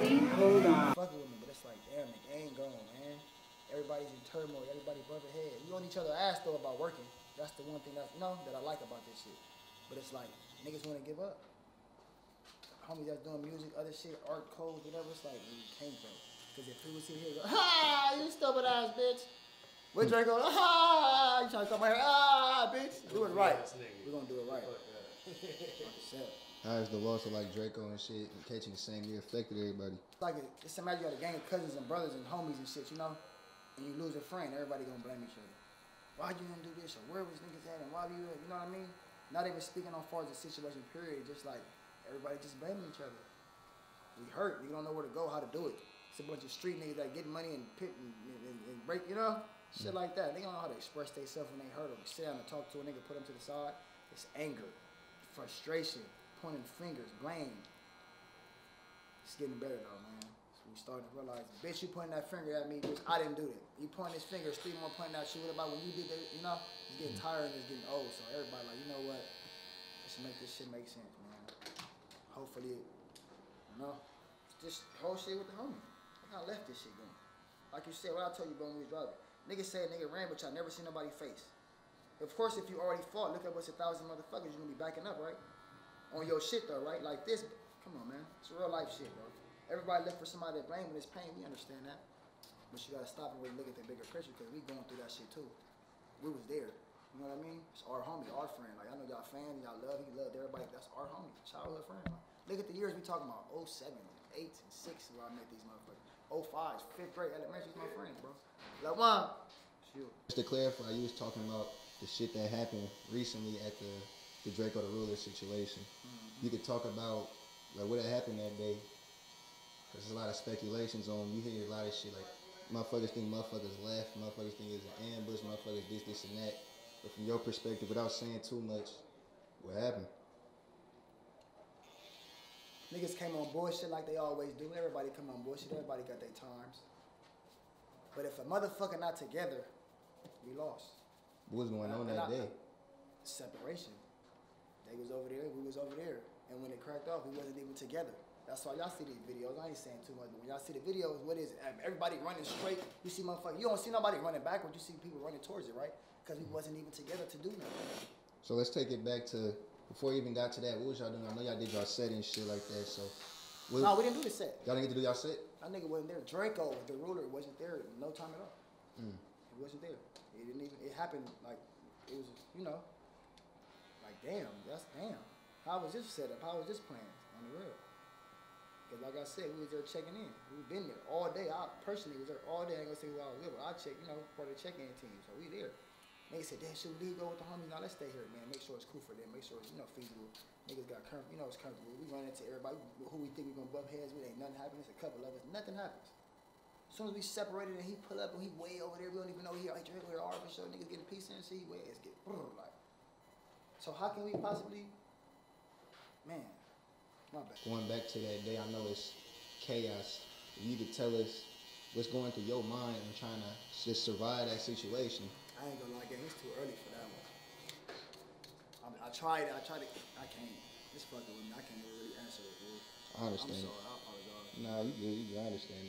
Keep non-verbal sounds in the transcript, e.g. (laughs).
Please hold on. fucking with me, but it's like, damn, the game gone, man. Everybody's in turmoil, everybody above their head. You on each other's ass though about working. That's the one thing that you know that I like about this shit. But it's like niggas wanna give up. Homies that's doing music, other shit, art codes, whatever, it's like where you came from. Cause if people sit here and go, ha, you stupid ass bitch. With Drakeo, ha, you trying to come here, ah, bitch. Do it right. We're gonna do it right. (laughs) How is the loss of like Drakeo and shit and catching the same year affected everybody? like a, just imagine you got a gang of cousins and brothers and homies and shit, you know, and you lose a friend, everybody gonna blame each other. Why you didn't do this or where was niggas at and why you, you know what I mean? Not even speaking on far as the situation period, just like everybody just blaming each other. We hurt, we don't know where to go, how to do it. It's a bunch of street niggas that get money and pit and, and, and break, you know, shit like that. They don't know how to express themselves when they hurt them. Sit down and talk to a nigga, put them to the side. It's anger, frustration, pointing fingers, blame. It's getting better though, man. So we starting to realize, bitch, you pointing that finger at me, bitch, I didn't do that. You pointing this finger, three more pointing at you. What about when you did that? You know, it's getting mm-hmm. tired and it's getting old. So everybody like, you know what? Let's make this shit make sense, man. Hopefully, you know, just whole shit with the homie. I left this shit going. Like you said, what I told you, bro, when we was driving. Nigga said nigga ran, but y'all never seen nobody face. Of course, if you already fought, look at what's a thousand motherfuckers, you're gonna be backing up, right? On your shit though, right? Like this, come on, man. It's real life shit, bro. Everybody look for somebody to blame when it's pain. We understand that. But you gotta stop and really look at the bigger picture because we going through that shit too. We was there. You know what I mean? It's our homie, our friend. Like I know y'all fan, y'all love, he loved everybody. That's our homie, childhood friend. Like, Look at the years we talking about. 07, 8, and 6 where I met these motherfuckers. 05, fifth grade elementary's my friend, bro. Like one. Just to clarify, you was talking about the shit that happened recently at the the Drakeo the Ruler situation. You could talk about like what had happened that day. Cause there's a lot of speculations on. You hear a lot of shit like motherfuckers think motherfuckers left, motherfuckers think it's an ambush, motherfuckers this, this, and that. But from your perspective, without saying too much, what happened? Niggas came on bullshit like they always do. Everybody come on bullshit. Everybody got their times. But if a motherfucker not together, we lost. What was going on And that I- day? Separation. They was over there, we was over there. And when it cracked off, we wasn't even together. That's why y'all see these videos. I ain't saying too much, but when y'all see the videos, what is it? Everybody running straight. You see motherfucker. You don't see nobody running backward. You see people running towards it, right? Because we wasn't even together to do nothing. So let's take it back to before you even got to that. What was y'all doing? I know y'all did y'all set and shit like that. So what, No, we didn't do the set. y'all didn't get to do y'all set. That nigga wasn't there. Drakeo, the ruler, wasn't there no time at all. Mm. He wasn't there. It didn't even. It happened like it was. You know. Like damn, that's damn. How was this set up? How was this planned on the real? Because like I said, we was there checking in. We've been there all day. I personally was there all day. I ain't gonna say who I was with, but I check. You know, of the check-in team. So we there. Niggas said, damn, should we leave go with the homies? Now let's stay here, man. Make sure it's cool for them. Make sure it's you know feasible. Niggas got com- you know it's comfortable. We run into everybody who we think we gonna bump heads with. Ain't nothing happening. It's a couple of us. Nothing happens. As soon as we separated and he pull up and he way over there, we don't even know he right there with our for sure. Niggas getting piece in, see, way it's get like. So how can we possibly, man, my bad. Going back to that day, I know it's chaos. You could tell us what's going through your mind and trying to just survive that situation. I ain't gonna lie, gang, it's too early for that one. I, mean, I tried, I tried to, I can't. It's fucking with me. I can't really answer it, dude. I I'm understand. sorry, I apologize. Nah, you good. You good. I understand that.